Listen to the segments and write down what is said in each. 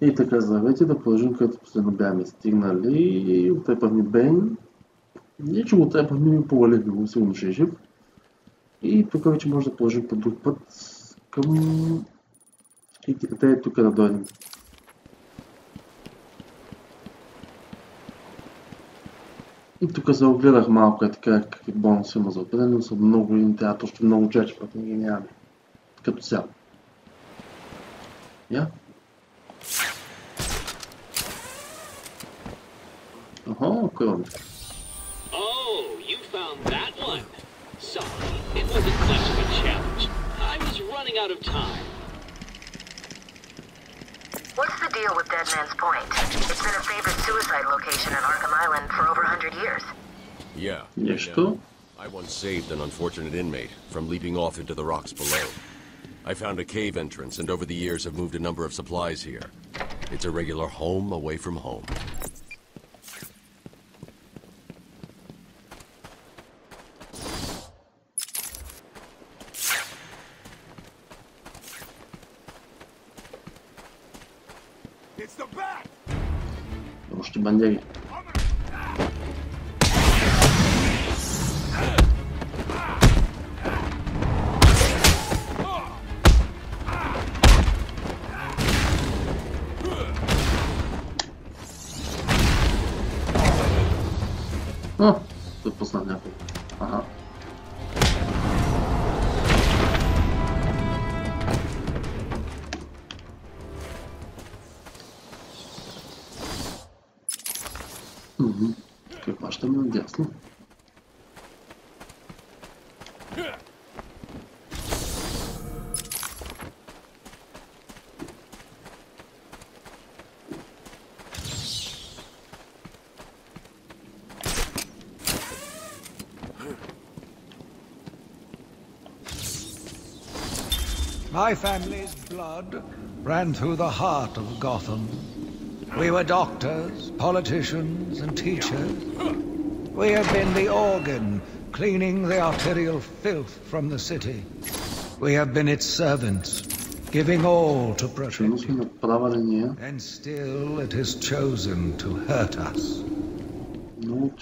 И така, здравейте, да продължим където последно бяхме стигнали и отрепахме Бейн. Не, че го отрепахме, ми повалихме го, сигурно ще е жив. И тук вече може да продължим по друг път към... И къде е тук да дойдем? И тук се огледах малко е така какви бонуси има за определен, но са много и трябва още много чачи, пък не ги нямаме. Като цяло. Я? Ага, Uh-huh, oh, good. Oh, you found that one. Sorry, it wasn't much of a challenge. I was running out of time. What's the deal with Dead Man's Point? It's been a favorite suicide location in Arkham Island for over 100 years. Yeah. Yes, too. I once saved an unfortunate inmate from leaping off into the rocks below. I found a cave entrance and over the years have moved a number of supplies here. It's a regular home away from home. No już tu będę My family's blood ran through the heart of Gotham. We were doctors, politicians, and teachers. We have been the organ, cleaning the arterial filth from the city. We have been its servants, giving all to protect. And still it has chosen to hurt us. No,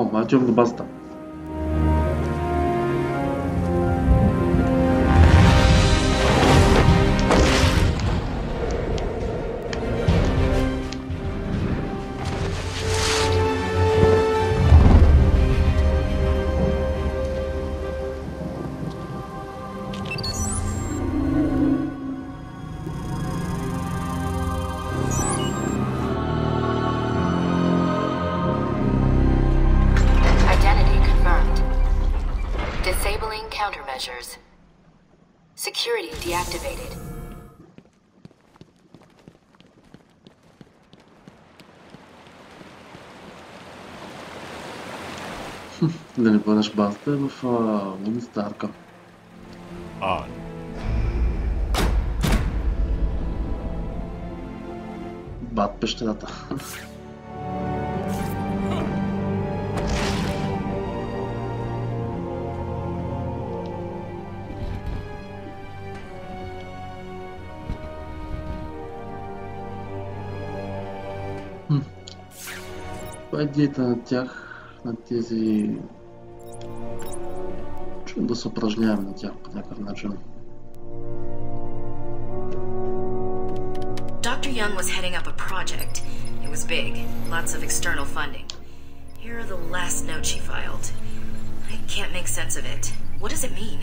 هون ما ciąg basta Да не бъдеш базата е в Луни Старка. On. Бат пещерата. Това е идеята на тях, на тези... Чудо да се упражняваме на тях по някакъв начин. Dr. Young was heading up a project. It was big, lots of external funding. Here are the last notes she filed. I can't make sense of it. What does it mean?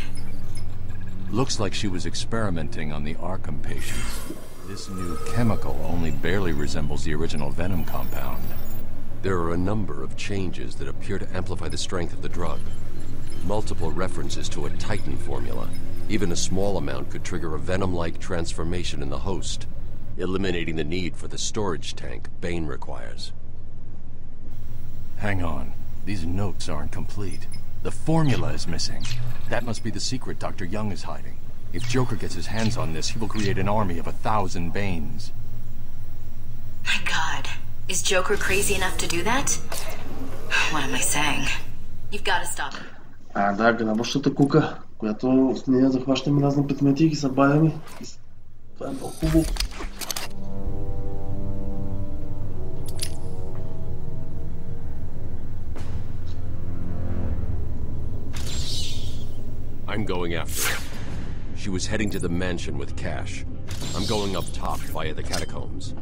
Looks like she was experimenting on the Arkham patients. This new chemical only barely resembles the original venom compound. There are a number of changes that appear to amplify the strength of the drug. Multiple references to a Titan formula. Even a small amount could trigger a venom-like transformation in the host, eliminating the need for the storage tank Bane requires. Hang on. These notes aren't complete. The formula is missing. That must be the secret Dr. Young is hiding. If Joker gets his hands on this, he will create an army of a thousand Banes. My god. Is Joker crazy enough to do that? What am I saying? You've got to stop him. А, да, грабващата кука, която с нея захващаме разни предмети и ги с- Това е много хубаво. I'm going after her. She was heading to the mansion with cash. I'm going up top via the catacombs.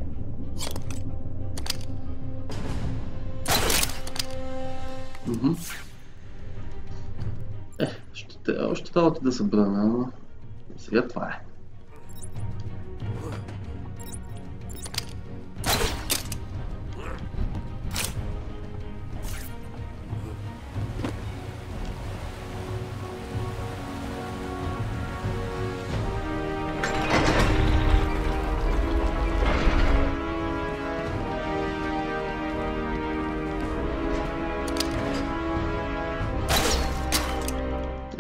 Е, ще, още трябва да се но сега това е.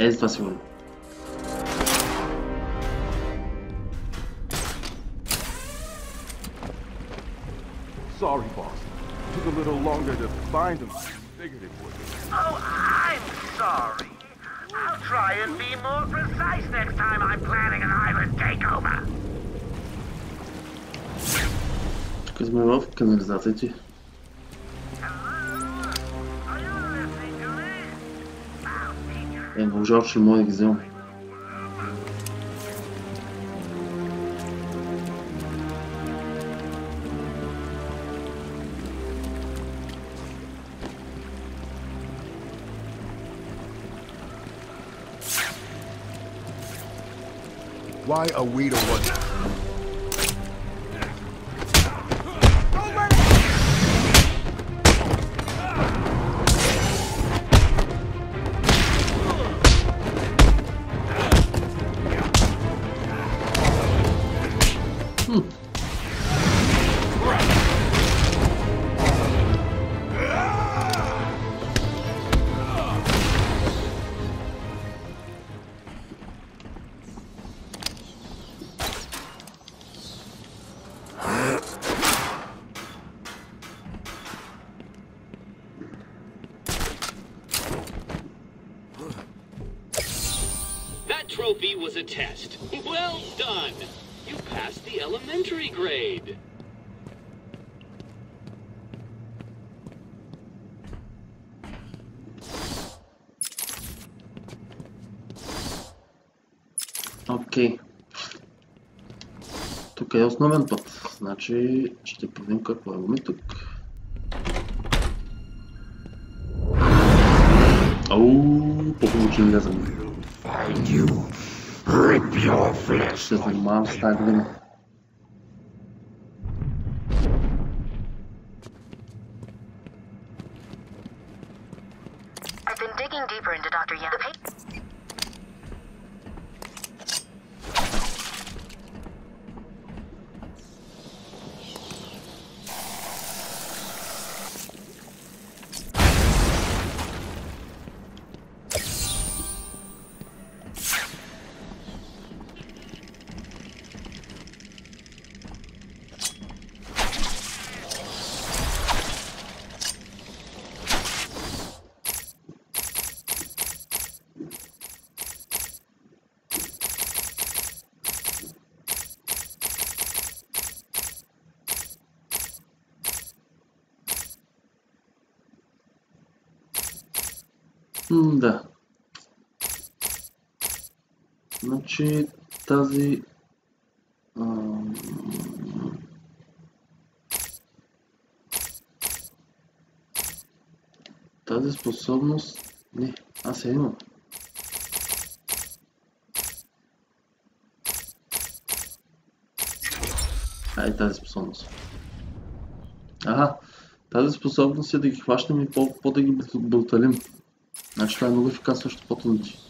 as possible. Sorry, boss. Took a little longer to find him. Figured it would. Oh, I'm sorry. I'll try and be more precise next time I'm planning an island takeover. Because my mouth Kız mı var kanalizasyonu? Jorge Why are we the ones? test. Well done. You passed the elementary grade. Окей. Тук е основен път. Значи ще проверим какво имаме тук. Ау, по-хубаво, че влязаме. Find you. Rip your flesh. Because my mom started Значи тази... ам, Тази способност... Не, аз я имам. Ай, тази способност. Ага, тази способност е да ги хващаме и по, по ги брут- бруталим. Значи това е много ефикасно срещу потенци.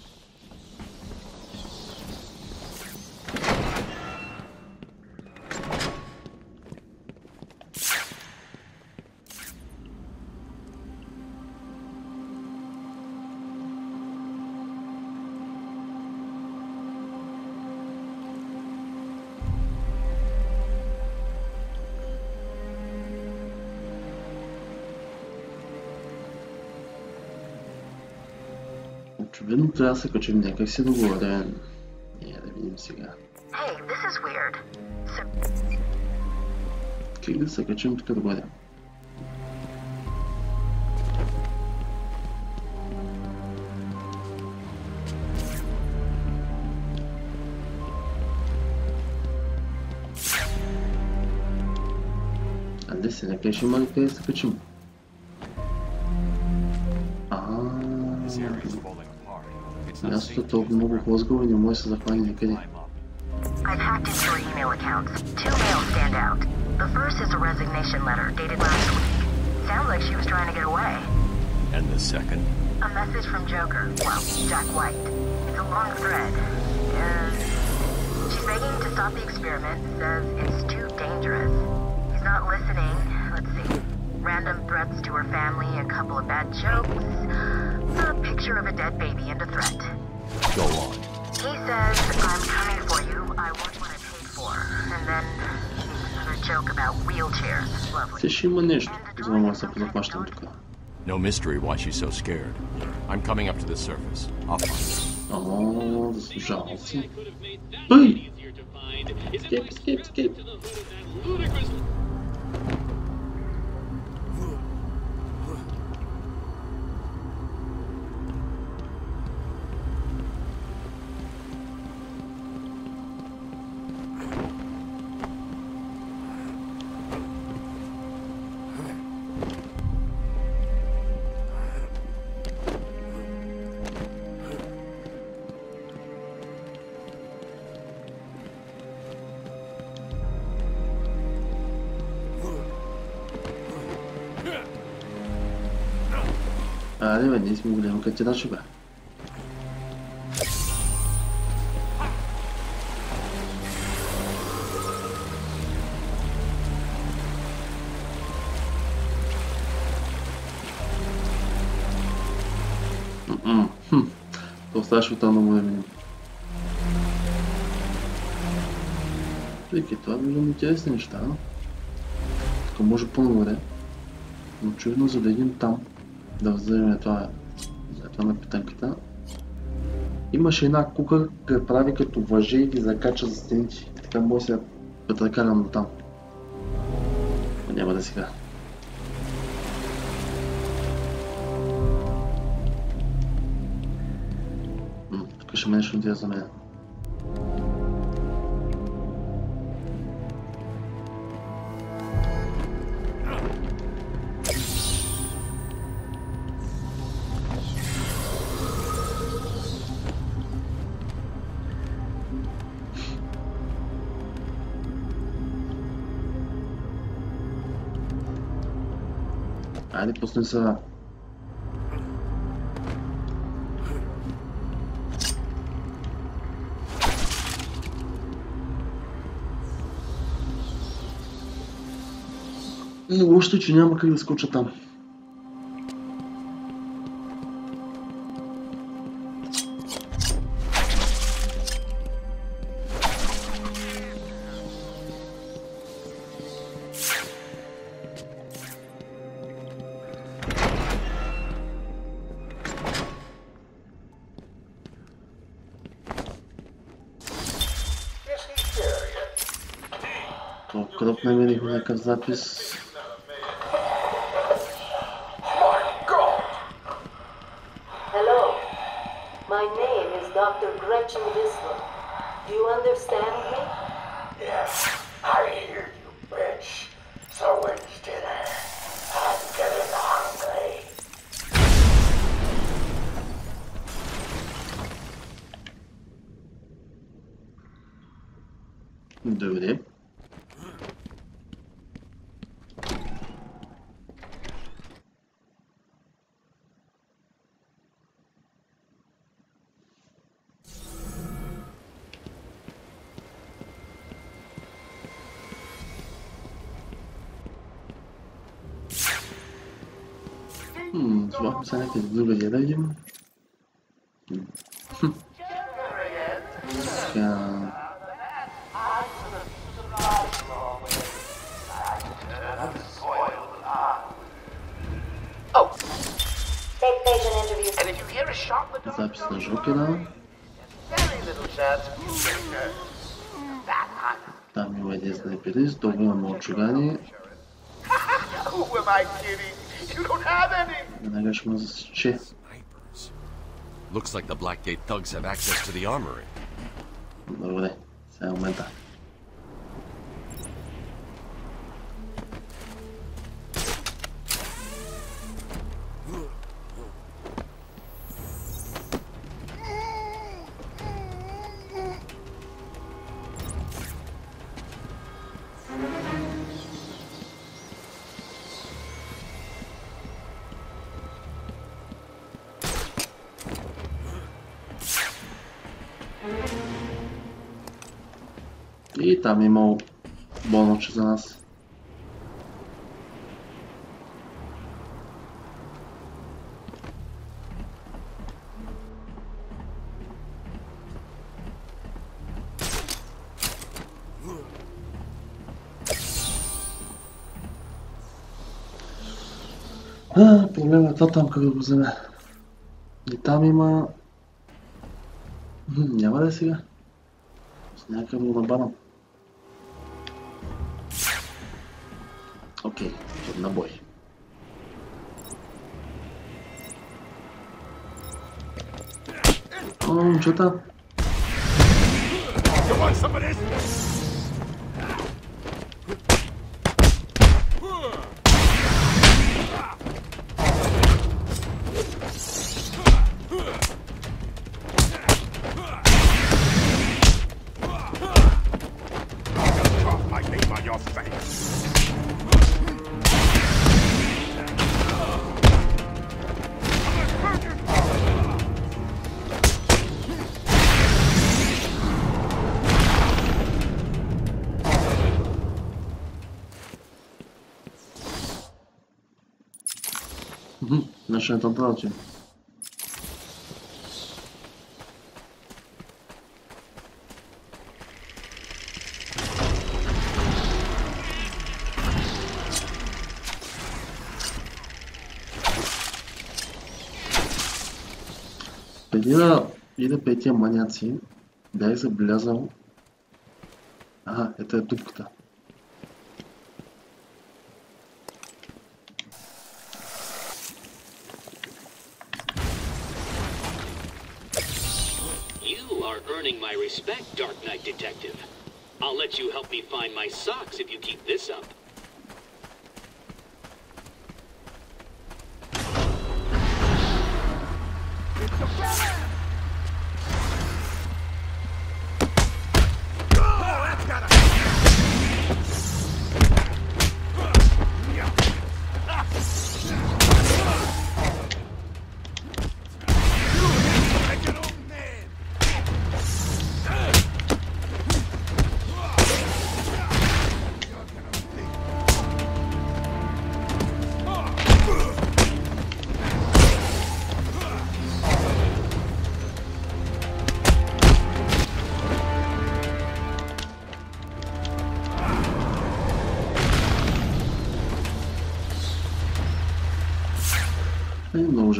Nasıl kötümden kaçsın bu oradan? Ya da benim sigara. Hey, this is weird. Kiedy zakończymy tylko dokładnie. Adresi ne peşin balıkları sıkıcı mı? не може да се захване никъде. climb up. I've hacked into her email accounts. Two mails stand out. The first is a resignation letter dated last week. Sounds like she was trying to get away. And the second? A message from Joker. Well, Jack White. It's a long thread. Uh, she's begging to stop the experiment. Says it's too dangerous. He's not listening. Let's see. Random threats to her family, a couple of bad jokes, a picture of a dead baby, and a threat. Go on. He says, I'm coming for you. I want what I paid for. And then another joke about wheelchairs. Lovely. Все ще има нещо, за да може да се позахващам тук. No mystery why she's so scared. I'm coming up to the surface. I'll find her. О, заслужава си. I could не си мога да как ти даш на моя меню. Чуйки, това е много интересни неща. Ако може по-добре. Но чудно, за да идем там, да вземем това на питанката. Имаше една кука, която прави като въже и ги закача за стените. Така може да петракарам до там. Няма да сега. Тук ще ме нещо интересно за мен. Пусни се. бе. И лошото, е, че няма как да скоча там. okropne, mieli jakiś zapis. Hello. My name is Dr. Gretchen Whistler. Do you understand? Sanki hızlı bir yere gidelim. Ya. Запись на жопе, да? Там его одесные перес, доброе молчугание. Who am I kidding? You don't have any. Веднага ще ме засече. Looks like the Blackgate thugs have access to the armory. Добре, сега е момента. Там е имал бонуче за нас. Проблема е това там къде го вземе. И там има... Няма да е сега. С някакъв го набанам. Окей, чернобой. Он что-то... Znaczy na tą plocie. Преди да ида при тия маняци, дай забелязал... Ага, это дубка. дупката. Let you help me find my socks if you keep this up.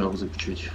уже заключить.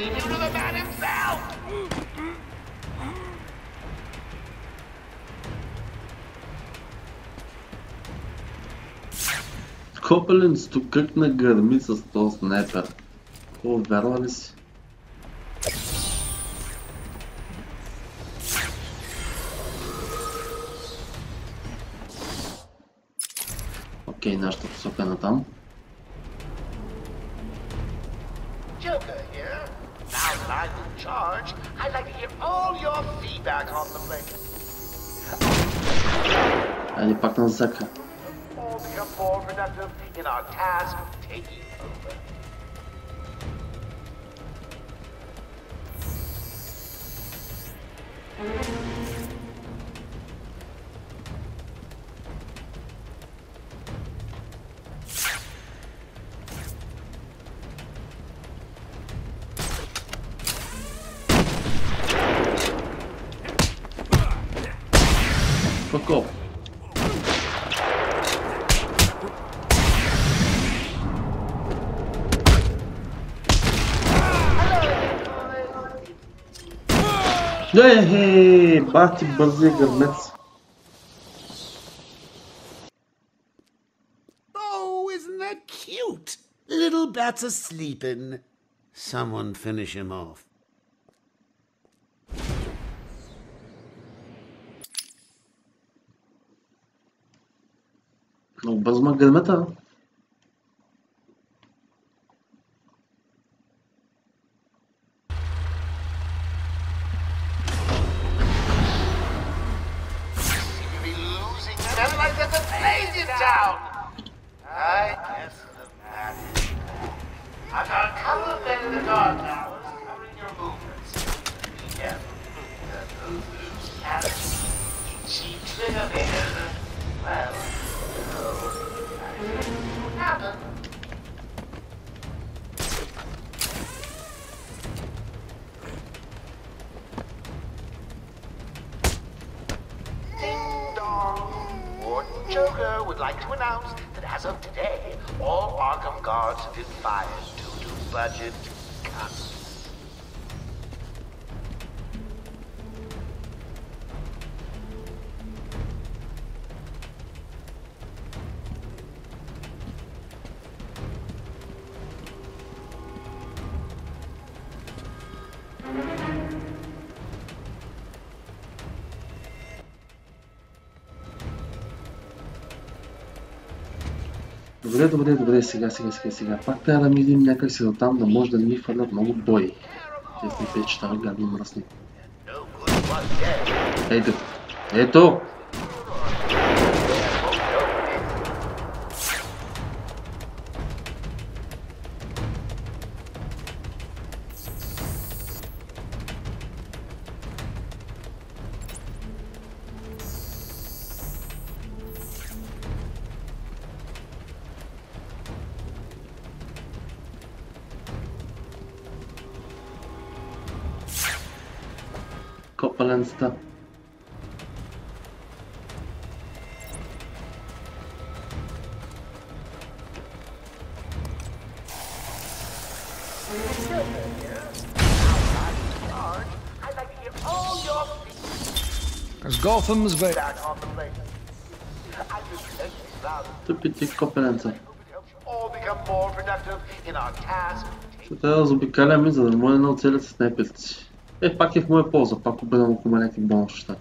you to the man himself! Копелинс, тук как на гърми с този снайпер. О, вярва ли си? Окей, нашата посока е на там. Joker here. Now that I'm in charge, I'd like to hear all your feedback on the plane. Allez, pas qu'un sac. Ехе, бати бързия гърмец. Oh, isn't that cute? Little bats are sleeping. Someone finish him off. Много бързо ма Добре, добре, добре, сега, сега, сега, сега. Пак трябва да мидим някак си до там, да може да ни фърлят много бой. Те сни печета, гадни мръсни. Ето! Ето! Productive in our task. Ще трябва да заобикаляме, за да може да оцелят с снайперци. Е, пак е в моя полза, пак обедам има някакви бонуси. М,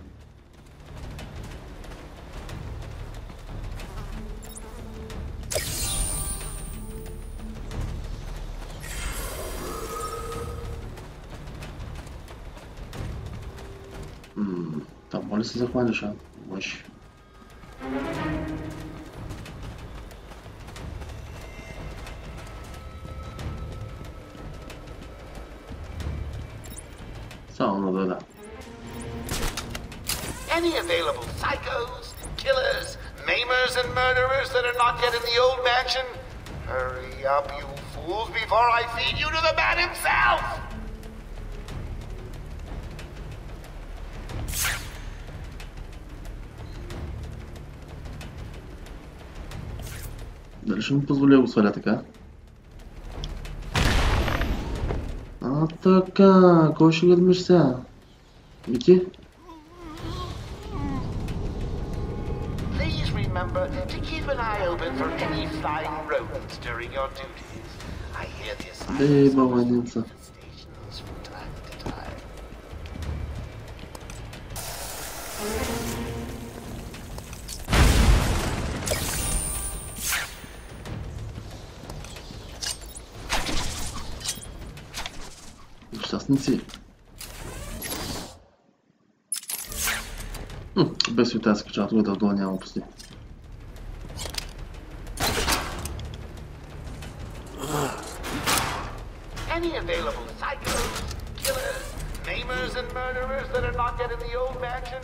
se zakłada, że głoś. Co ono doda? Any available psychos, killers, maimers and murderers that are not yet in the old mansion? Hurry up, you fools, before I feed you to the man himself! Już mi pozwoliła usłania taka. A taka, koşu gelmiş ya. İki. Please remember to keep an eye open for any flying rodents during your duties. I hear the assignments. Ey babaannemsa. Thank you. consistency. Hm, bez juteski trzeba tu dogodnia opcji. Any available psychos, killers, maimers and murderers that are not yet in the old mansion?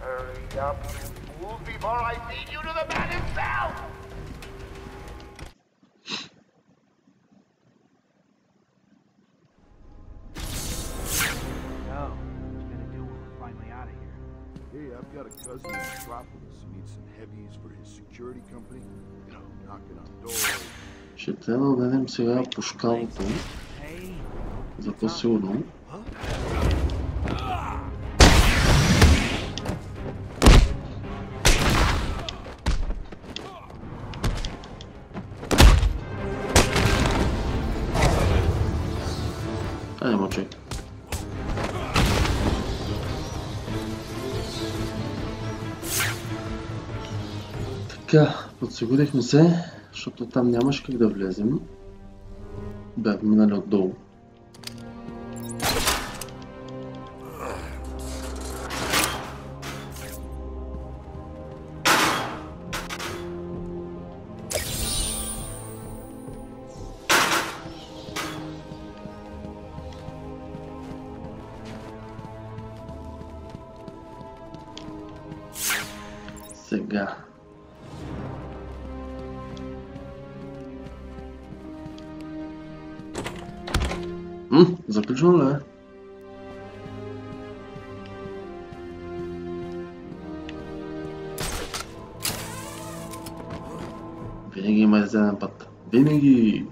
Hurry up and move before I feed you. Ще трябва да дадем сега по шкалото. Hey, За по-силно. Айде, мълчай. Така, Подсигурихме се, защото там нямаше как да влезем. Бяхме минали отдолу. Ninguém mais era pra tá. Benigni.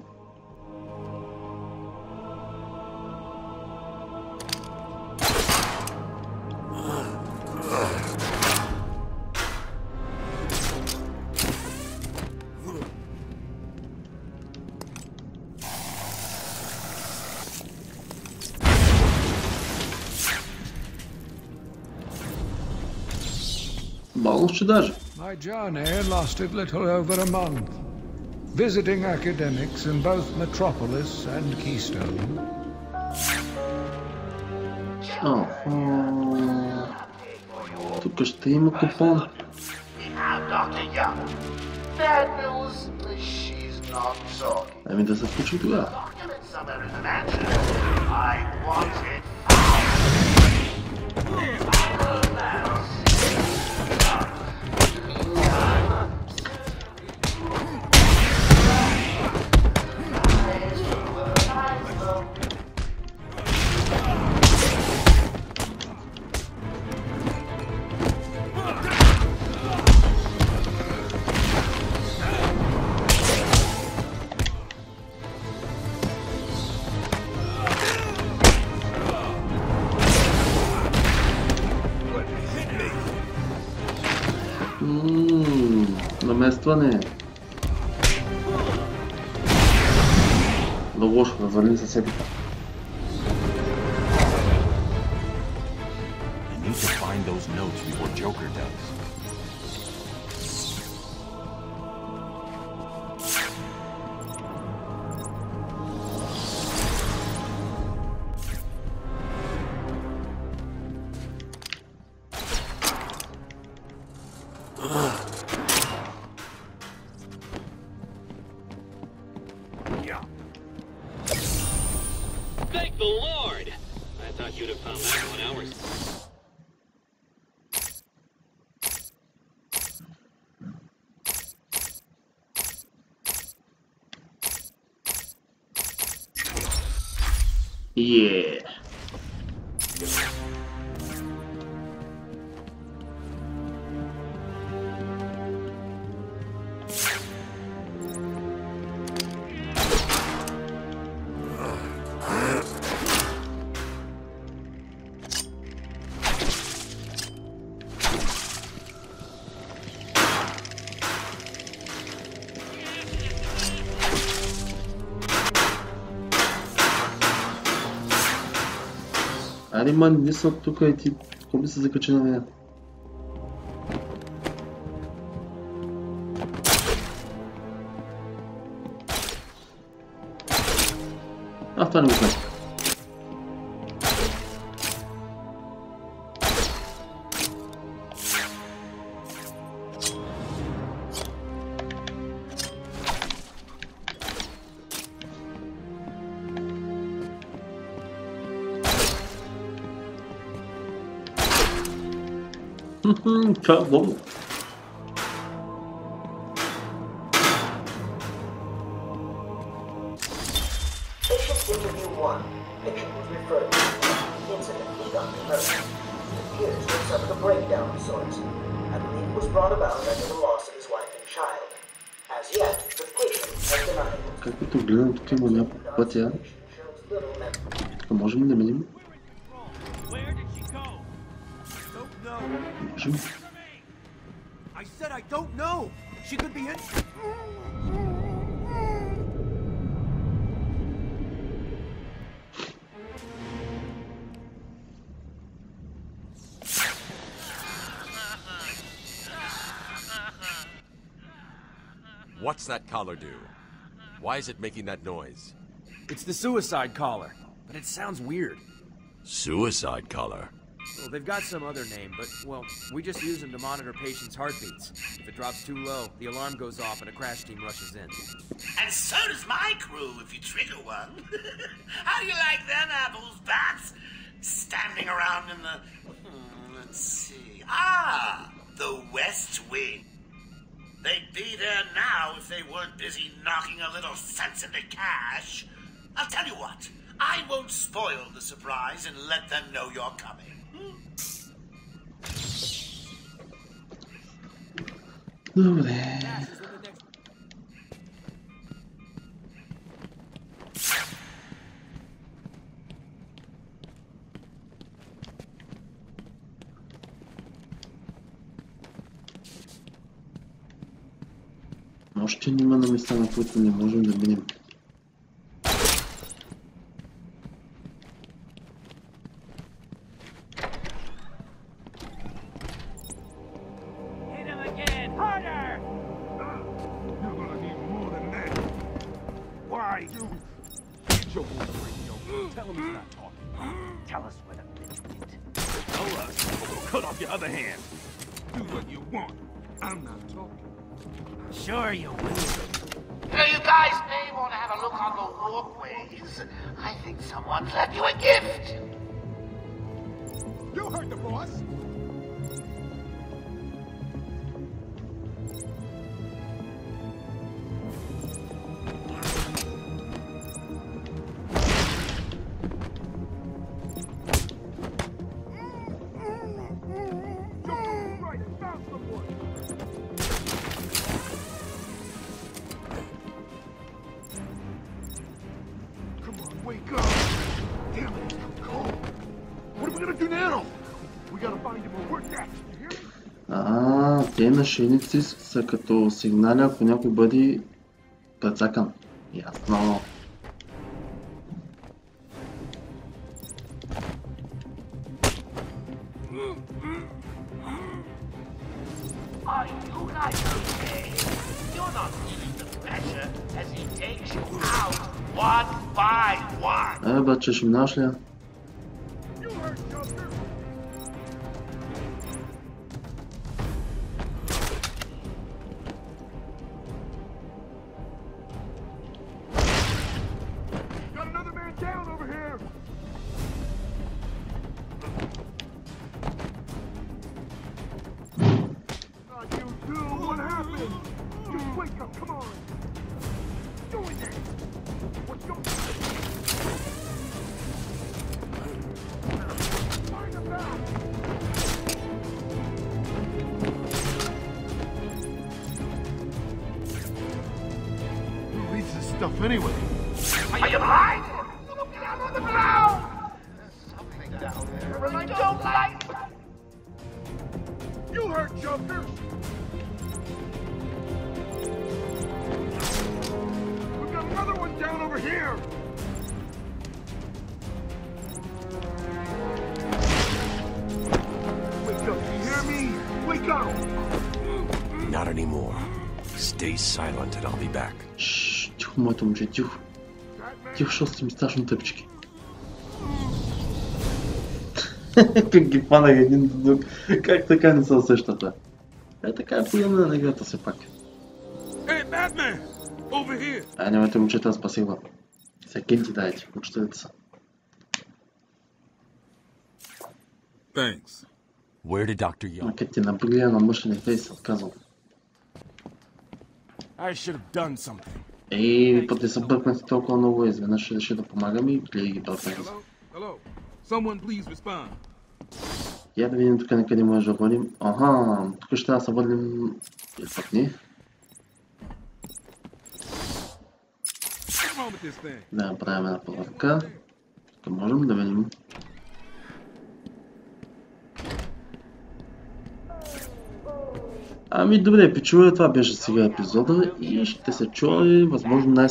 My journey lasted little over a month visiting academics in both Metropolis and Keystone. Аха. Тук ще има купон. Now, Dr. Young. Bad news, she's not talking. Ами да се случи тогава. чувстване. Да лошо, върни съседите. Yeah. Айде, ман, не са тук и ти. Какво ми се закачи на нея? А, това не го знам. Хм, Това е много. Patient interview one. Patient was referred to. Incident was Dr. Mercer. It appears to have suffered a breakdown of sorts. I believe it was brought about after the loss of his wife and child. As yet, the patient has denied it. Както гледам, тук има няколко пътя. Shows little memory. Тук можем ли да минем? you. I said I don't know. She could be in. What's that collar do? Why is it making that noise? It's the suicide collar, but it sounds weird. Suicide collar? Well, they've got some other name, but, well, we just use them to monitor patients' heartbeats. If it drops too low, the alarm goes off and a crash team rushes in. And so does my crew if you trigger one. How do you like them apples, bats? Standing around in the. Hmm, let's see. Ah, the West Wing. They'd be there now if they weren't busy knocking a little sense into Cash. I'll tell you what, I won't spoil the surprise and let them know you're coming. Добре. Още има на места, на които не можем да минем. Cut off your other hand. Do what you want. I'm not talking. Sure you will. Now, you guys may want to have a look on the walkways. I think someone's left you a gift. You heard the boss. мъженици са като сигнали, ако някой бъде кацакан. Ясно. Е, баче, минаш ли? we go! Not anymore. Stay silent and I'll be back. Шш, тихо, матом же, тихо. Тихо, шел с этим старшим тапочки. Как гипана один дудук. Как такая насосная что-то? Это такая охуенная награда, сыпак. Аня, на этом что-то спасибо. Закиньте дайте, учтуется. Thanks. Where did Dr. Young? Макет на мъшлен фейс, отказвам. I should have done something. Ей, път не са бъркнати толкова много, изведнъж ще реши да помагам и гледай ги бъркнати. Hello? Hello? Someone please respond. Я да видим тук някъде може да водим. Аха, тук ще трябва да се водим... Или пък не. Да направим една проверка. Тук можем да видим. Ами добре, пичове, това беше сега епизода и ще се чуем възможно най